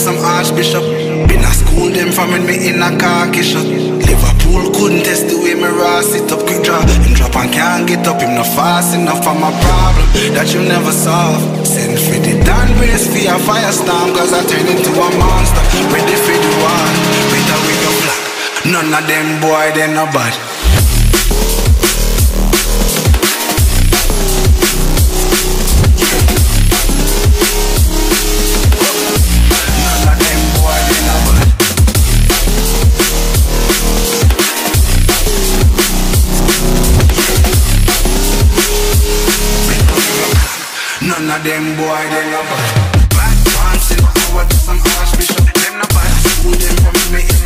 archbishop. Been a school them from when me in a khaki shot. Liverpool couldn't test the way me raw sit up quick draw. Him drop and can't get up, him not fast enough for my problem that you never solve. Send for the Dan race for a firestorm, cause I turn into a monster. Ready for the war, better with your black. None of them boy, they no bad. Bad. School them from me in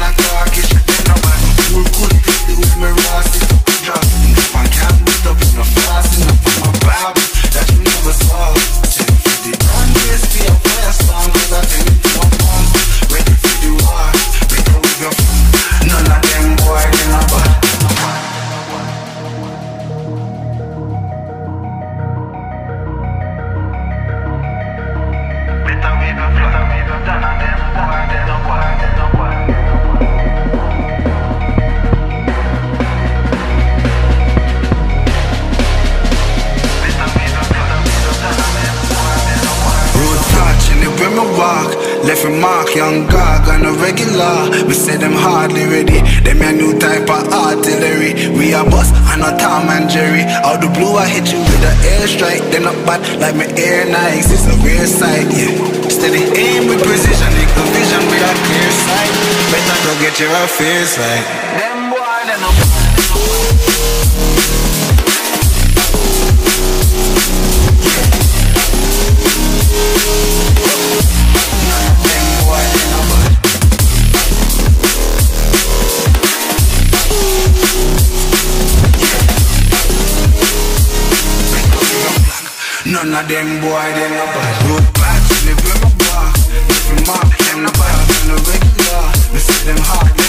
them hardly ready. Them a new type of artillery. We a bus and a Tom and Jerry. Out the blue I hit you with a airstrike. They not bad like my air Nikes It's a rare sight, yeah. Steady aim with precision. Equal vision with a clear sight. Better go get your affairs right. Them boy, they no None of them boy, they no bad Road bad, live with my bar. If you mark, them no bad Them no regular. Me see them hard,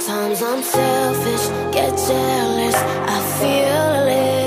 Sometimes I'm selfish, get jealous. I feel a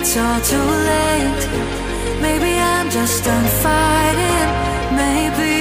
it's all too late. Maybe I'm just done fighting. Maybe.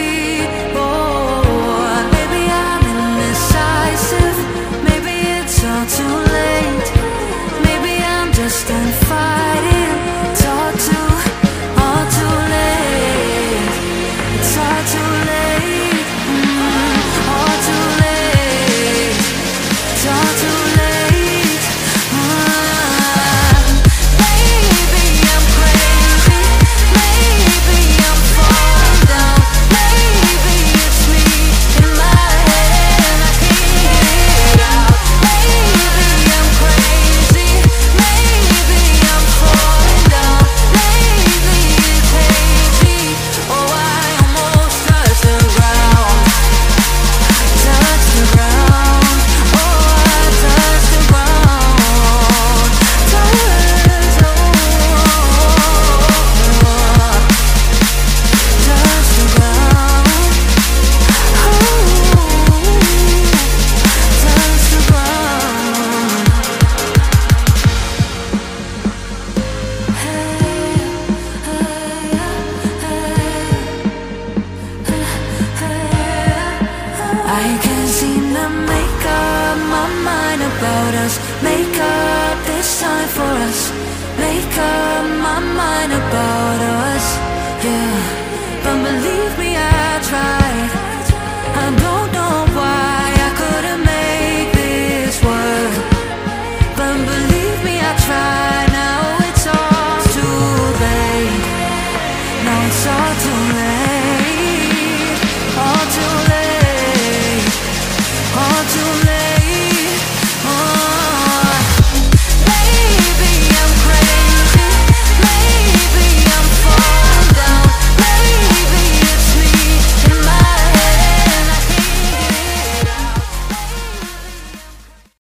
I can't seem to make up my mind about us. Make up this time for us. Make up my mind about us. Yeah, but believe me I try. too late.